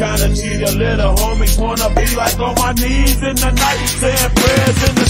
kinda need a little homie. wanna be like on my knees in the night saying prayers in the